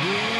Yeah.